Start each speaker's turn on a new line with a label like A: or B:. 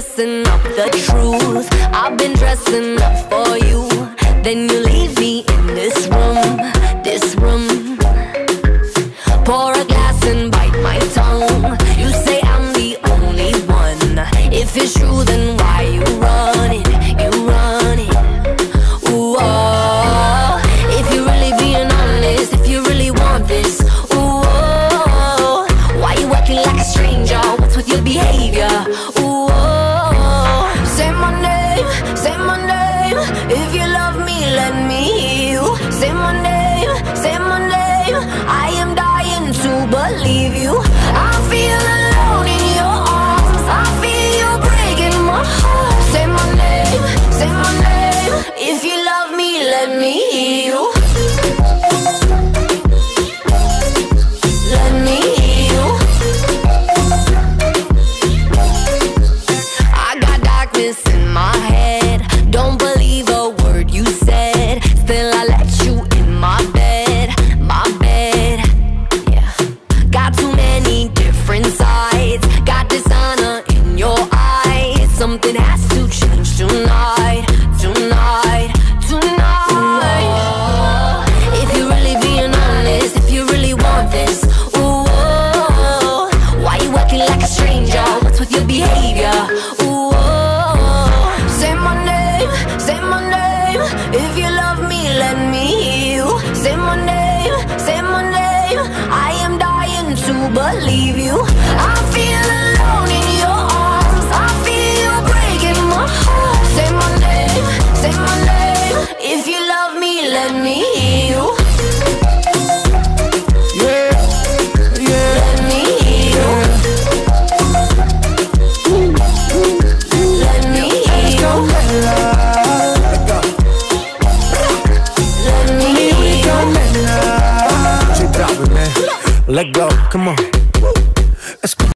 A: guessing up the truth. I've been dressing up for you. Then you leave me in this room, this room. Pour a glass and bite my tongue. You say I'm the only one. If it's true, then why you running? You running? Ooh, oh. If you're really being honest, if you really want this, ooh, oh. Why you acting like a stranger? What's with your behavior? Say my name. If you love me, let me hear you. Say my name, say my name. I am dying to believe you. I feel alone in your arms. I feel you breaking my heart. Say my name, say my name. If you love me, let me hear your behavior? Ooh, oh, say my name, say my name. If you love me, let me hear you. Say my name, say my name. I am dying to believe you.
B: Let go, come on. Let's go.